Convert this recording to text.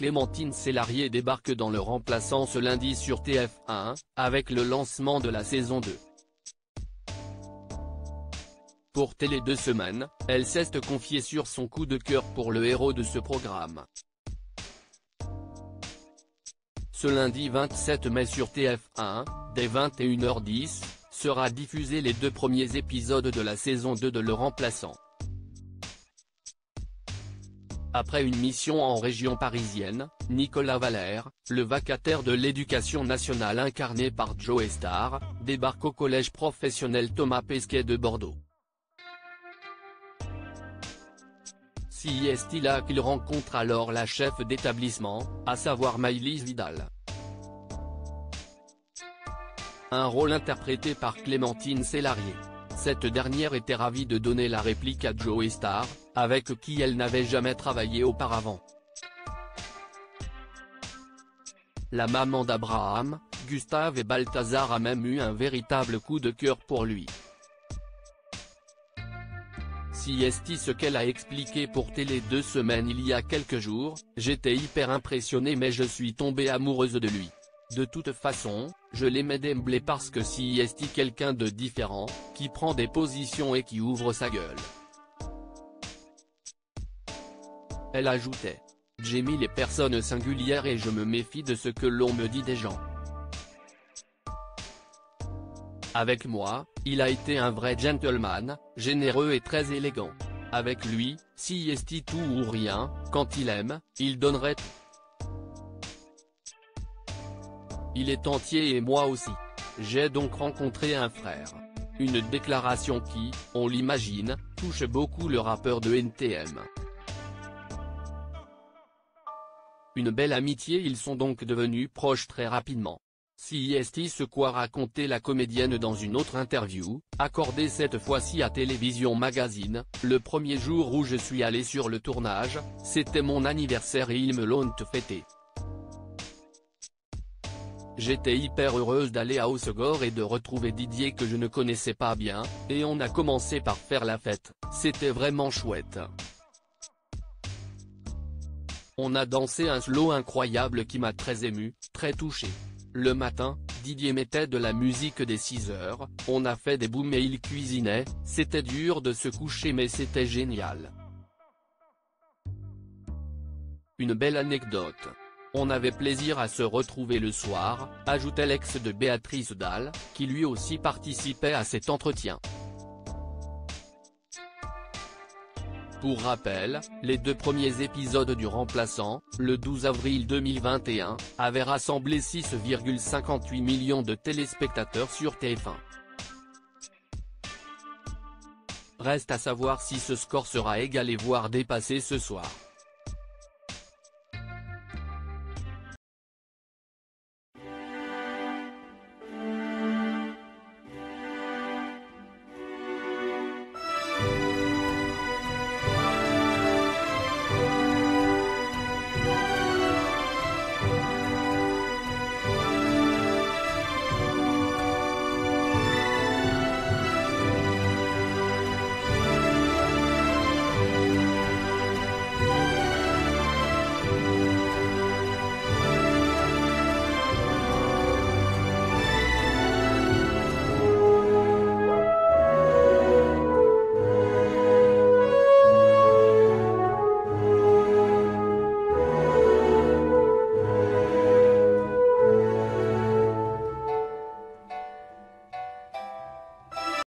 Clémentine Célarier débarque dans le remplaçant ce lundi sur TF1, avec le lancement de la saison 2. Pour Télé 2 semaines, elle s'est confiée sur son coup de cœur pour le héros de ce programme. Ce lundi 27 mai sur TF1, dès 21h10, sera diffusé les deux premiers épisodes de la saison 2 de Le Remplaçant. Après une mission en région parisienne, Nicolas Valère, le vacataire de l'éducation nationale incarné par Joe Star, débarque au collège professionnel Thomas Pesquet de Bordeaux. Si est-il là qu'il rencontre alors la chef d'établissement, à savoir Maïlise Vidal. Un rôle interprété par Clémentine Célarier. Cette dernière était ravie de donner la réplique à Joe Star, avec qui elle n'avait jamais travaillé auparavant. La maman d'Abraham, Gustave et Balthazar a même eu un véritable coup de cœur pour lui. Si est ce qu'elle a expliqué pour Télé deux semaines il y a quelques jours, j'étais hyper impressionné mais je suis tombée amoureuse de lui. De toute façon, je l'aimais d'emblée parce que si est quelqu'un de différent, qui prend des positions et qui ouvre sa gueule. Elle ajoutait. J'ai mis les personnes singulières et je me méfie de ce que l'on me dit des gens. Avec moi, il a été un vrai gentleman, généreux et très élégant. Avec lui, si est tout ou rien, quand il aime, il donnerait tout. Il est entier et moi aussi. J'ai donc rencontré un frère. Une déclaration qui, on l'imagine, touche beaucoup le rappeur de NTM. Une belle amitié ils sont donc devenus proches très rapidement. Si est quoi raconter la comédienne dans une autre interview, accordée cette fois-ci à Télévision Magazine, le premier jour où je suis allé sur le tournage, c'était mon anniversaire et ils me l'ont fêté. J'étais hyper heureuse d'aller à Osegor et de retrouver Didier que je ne connaissais pas bien, et on a commencé par faire la fête, c'était vraiment chouette. On a dansé un slow incroyable qui m'a très ému, très touché. Le matin, Didier mettait de la musique des 6 heures, on a fait des booms et il cuisinait, c'était dur de se coucher mais c'était génial. Une belle anecdote. On avait plaisir à se retrouver le soir, ajoutait l'ex de Béatrice Dalle, qui lui aussi participait à cet entretien. Pour rappel, les deux premiers épisodes du Remplaçant, le 12 avril 2021, avaient rassemblé 6,58 millions de téléspectateurs sur TF1. Reste à savoir si ce score sera égalé voire dépassé ce soir.